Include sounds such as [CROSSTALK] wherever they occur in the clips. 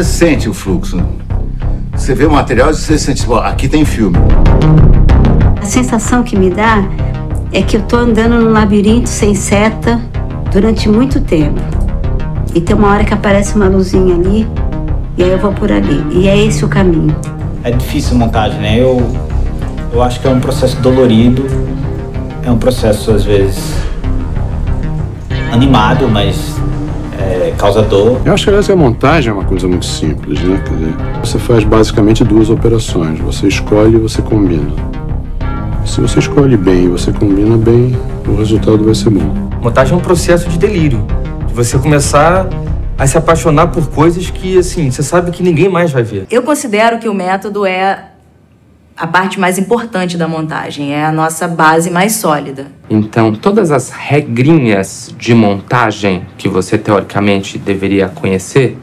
Você sente o fluxo. Você vê o material e você sente, pô, aqui tem filme. A sensação que me dá é que eu tô andando num labirinto sem seta durante muito tempo. E tem uma hora que aparece uma luzinha ali, e aí eu vou por ali. E é esse o caminho. É difícil a montagem, né? Eu, eu acho que é um processo dolorido, é um processo às vezes animado, mas é, causa dor. Eu acho que aliás, a montagem é uma coisa muito simples, né? Quer dizer, você faz basicamente duas operações. Você escolhe e você combina. Se você escolhe bem e você combina bem, o resultado vai ser bom. Montagem é um processo de delírio. De você começar a se apaixonar por coisas que, assim, você sabe que ninguém mais vai ver. Eu considero que o método é a parte mais importante da montagem, é a nossa base mais sólida. Então, todas as regrinhas de montagem que você teoricamente deveria conhecer,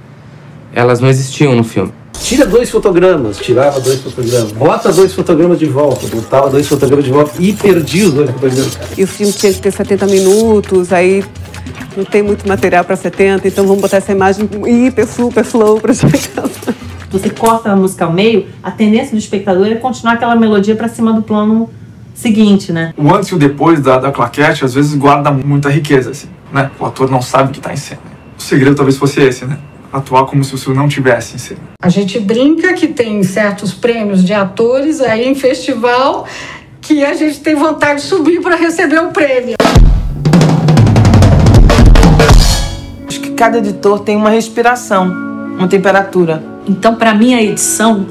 elas não existiam no filme. Tira dois fotogramas, tirava dois fotogramas. Bota dois fotogramas de volta, botava dois fotogramas de volta e perdi os dois fotogramas. E o filme tinha que ter 70 minutos, aí não tem muito material para 70, então vamos botar essa imagem hiper, super slow pra gente. [LAUGHS] você corta a música ao meio, a tendência do espectador é continuar aquela melodia pra cima do plano seguinte, né? O antes e o depois da, da claquete às vezes guarda muita riqueza, assim, né? O ator não sabe que tá em cena. O segredo talvez fosse esse, né? Atuar como se o senhor não tivesse em cena. A gente brinca que tem certos prêmios de atores aí em festival que a gente tem vontade de subir para receber o prêmio. Acho que cada editor tem uma respiração, uma temperatura. Então, para mim, a edição,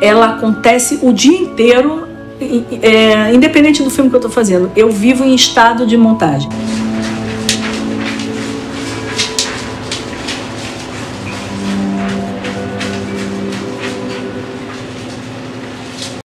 ela acontece o dia inteiro, é, independente do filme que eu estou fazendo. Eu vivo em estado de montagem.